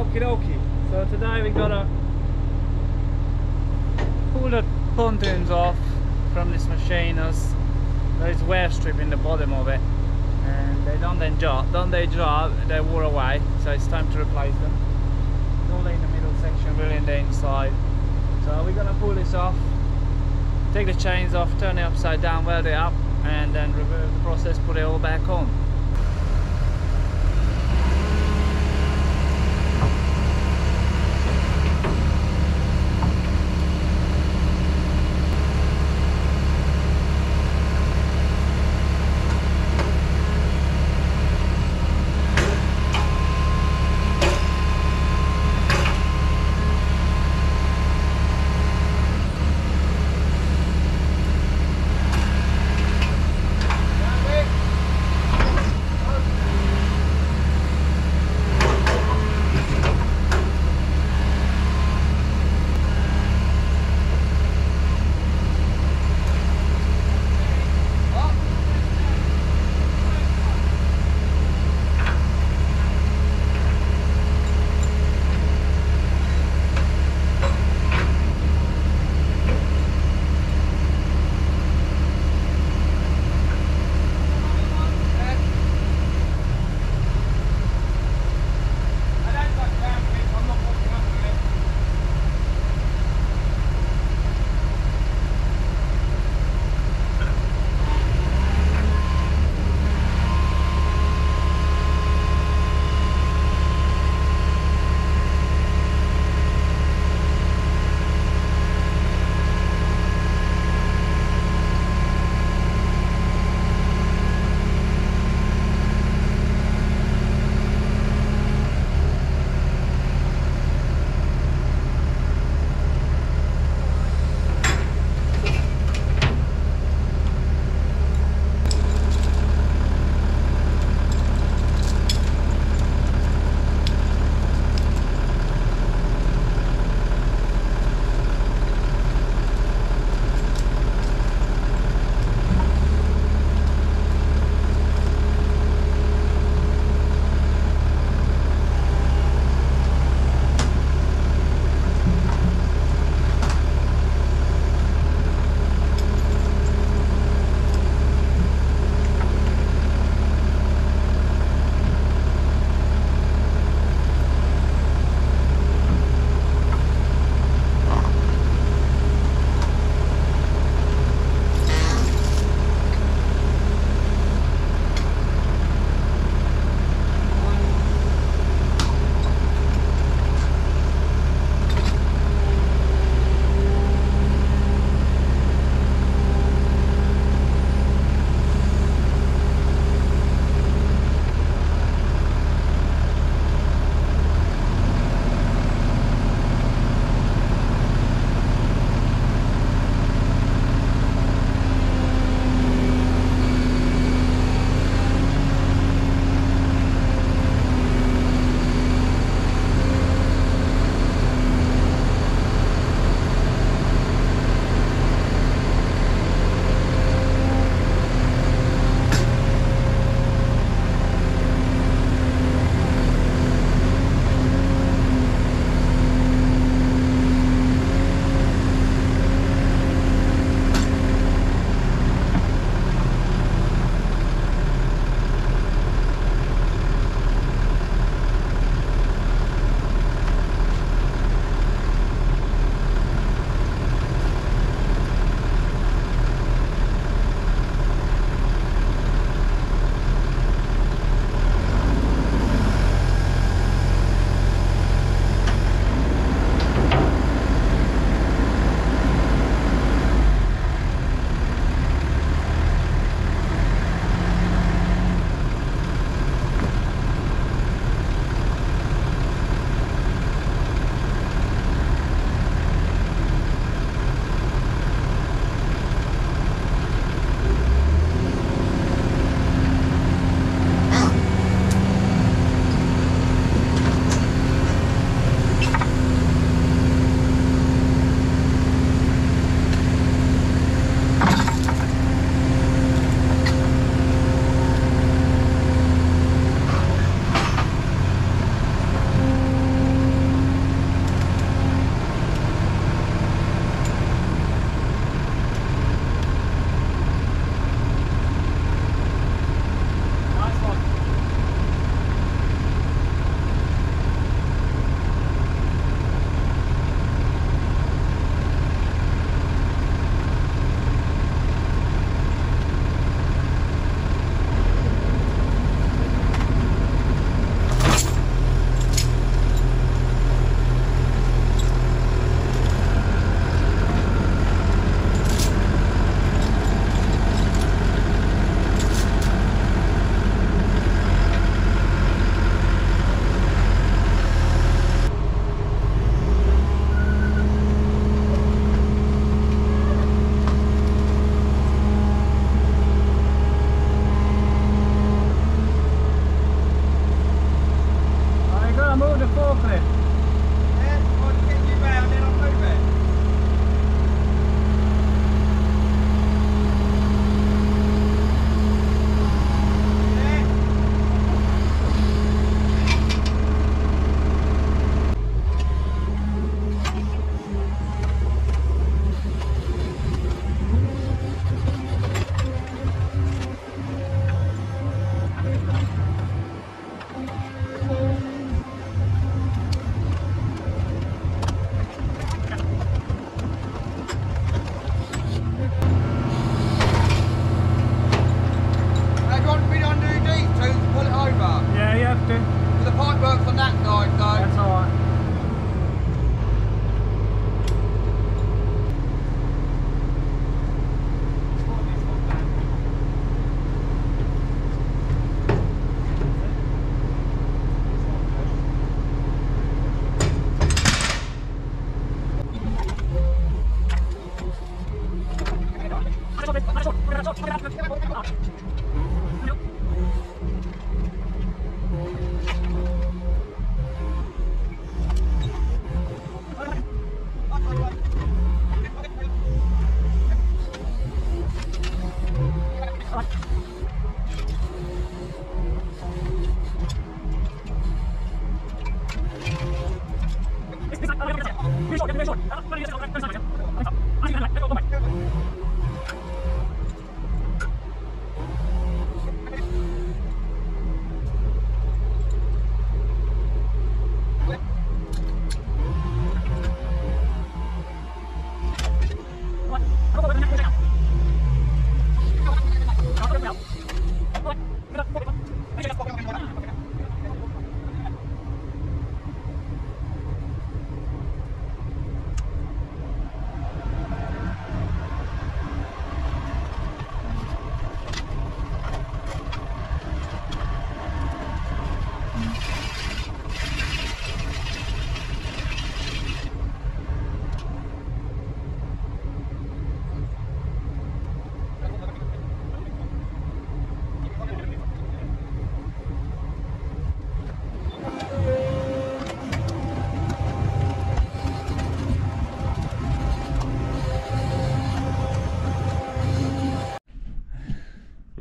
Okie dokie. So today we gotta pull the pontoons off from this machine as there is wear strip in the bottom of it. And they don't then drop. Don't they drop they wore away. So it's time to replace them. All in the middle section really in the inside. So we're gonna pull this off. Take the chains off turn it upside down weld it up and then reverse the process put it all back on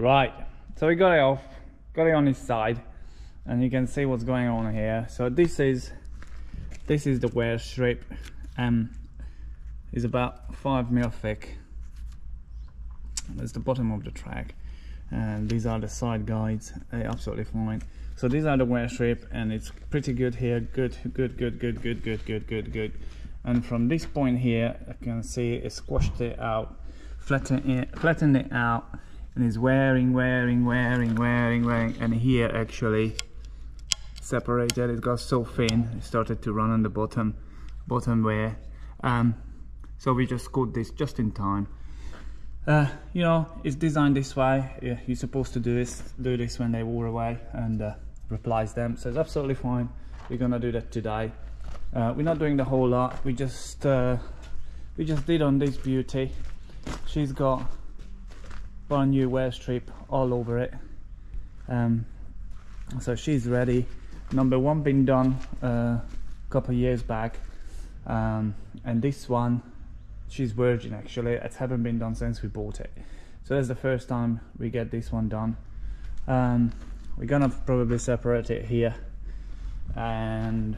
Right, so we got it off, got it on his side, and you can see what's going on here. So this is this is the wear strip, um, is about five mil thick. That's the bottom of the track, and these are the side guides. They're absolutely fine. So these are the wear strip, and it's pretty good here. Good, good, good, good, good, good, good, good, good. And from this point here, I can see it squashed it out, flattened it, flattened it out and it's wearing, wearing, wearing, wearing, wearing, and here actually separated. It got so thin, it started to run on the bottom, bottom wear. Um, so we just cut this just in time. Uh, you know, it's designed this way. You're supposed to do this, do this when they wore away and uh, replace them. So it's absolutely fine. We're gonna do that today. Uh, we're not doing the whole lot. We just uh, we just did on this beauty. She's got brand new wear strip all over it. Um, so she's ready. Number one been done a uh, couple years back. Um, and this one she's virgin actually. It haven't been done since we bought it. So that's the first time we get this one done. Um, we're gonna probably separate it here and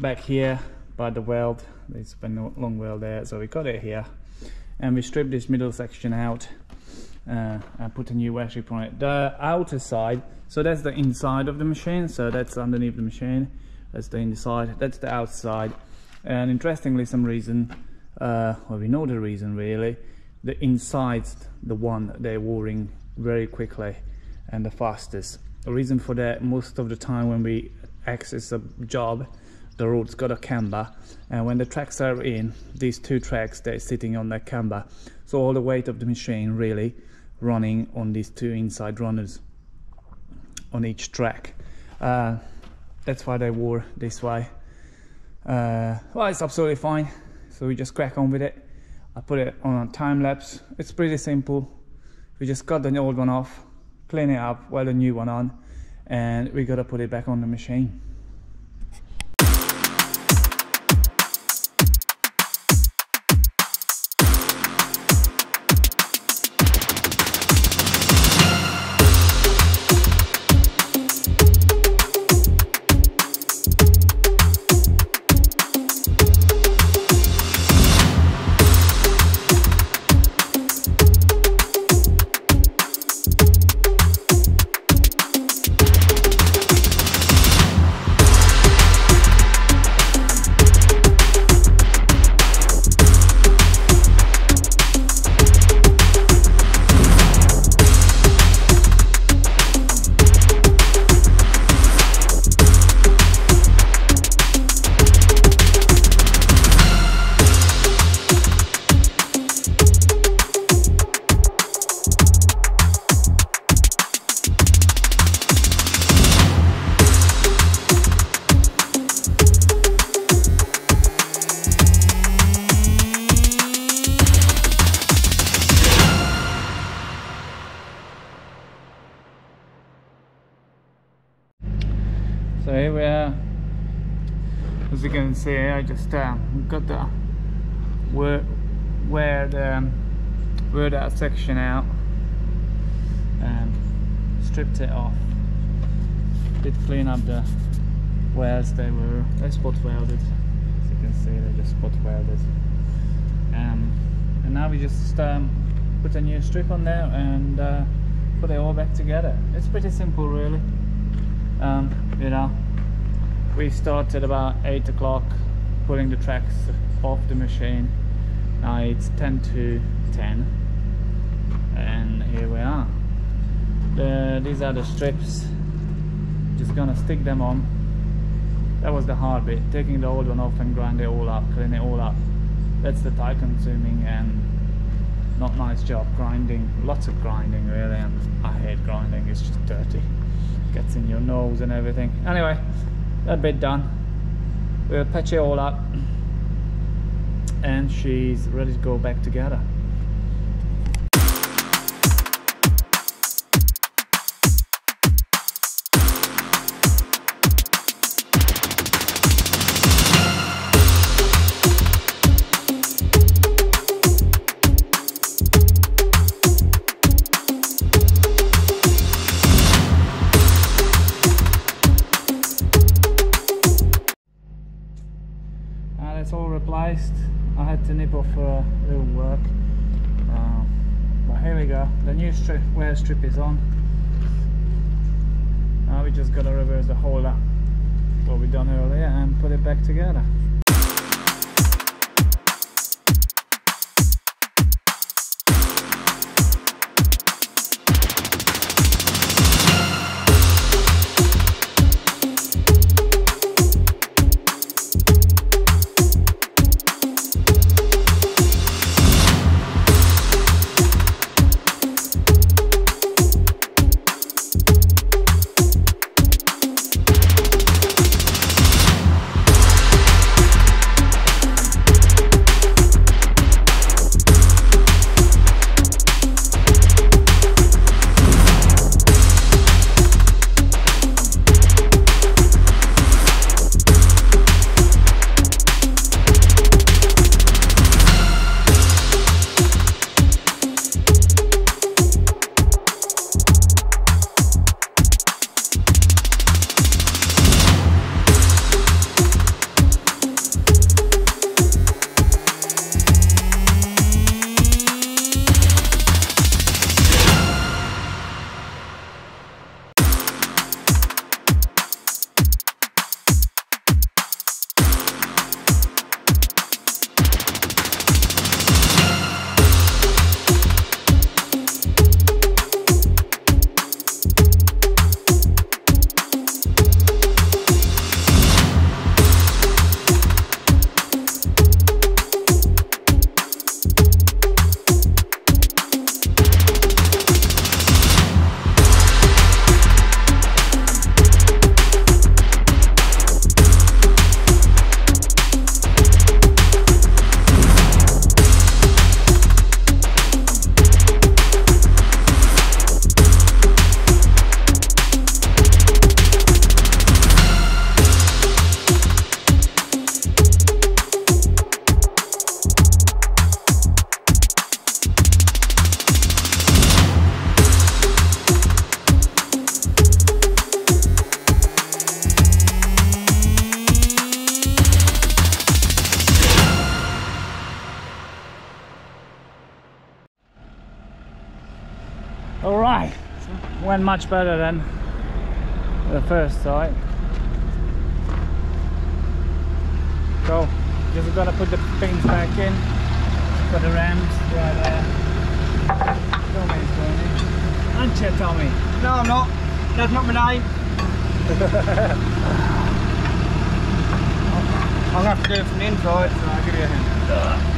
back here by the weld. There's been a long weld there so we got it here and we stripped this middle section out uh, and put a new strip on it. The outer side, so that's the inside of the machine, so that's underneath the machine, that's the inside, that's the outside. And interestingly, some reason, uh, well we know the reason really, the inside's the one they're wearing very quickly and the fastest. The reason for that, most of the time when we access a job, the road's got a camber and when the tracks are in these two tracks they're sitting on that camber so all the weight of the machine really running on these two inside runners on each track. Uh, that's why they wore this way. Uh, well it's absolutely fine. So we just crack on with it. I put it on a time lapse. It's pretty simple. We just cut the old one off clean it up weld a new one on and we gotta put it back on the machine As you can see, I just um, got the where where the um, where that section out and stripped it off. Did clean up the welds they were they spot welded. As you can see, they just spot welded. Um, and now we just um, put a new strip on there and uh, put it all back together. It's pretty simple, really. Um, you know, we started about 8 o'clock pulling the tracks off the machine. Now it's 10 to 10 and here we are. The, these are the strips. Just gonna stick them on. That was the hard bit taking the old one off and grind it all up clean it all up. That's the time consuming and not nice job grinding. Lots of grinding really and I hate grinding. It's just dirty. Gets in your nose and everything. Anyway that bit done. We'll patch it all up. And she's ready to go back together I had to nip off for a little work. Uh, but here we go. The new wear strip is on. Now we just gotta reverse the holder, what we done earlier, and put it back together. All right, went much better than the first side. So, just gotta put the pins back in for the rams right there. Tommy's doing it. Aren't you, Tommy? No, I'm not. That's not my name. I'm to have to do it from the inside, so I'll give you a hand.